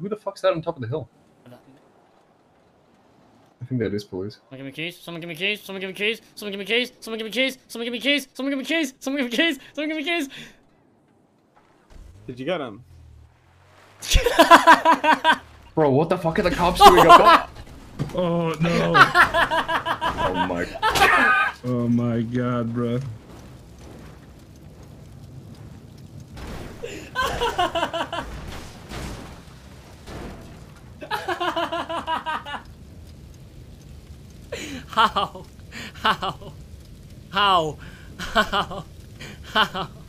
Who the fuck's that on top of the hill? I think that is police. Someone give me keys. Someone give me keys. Someone give me keys. Someone give me keys. Someone give me keys. Someone give me keys. Someone give me keys. Someone give me keys. Someone give me keys. Did you get him? Bro, what the fuck are the cops doing up? Oh no! oh my. Oh my god, bro. 好，好，好，好，好。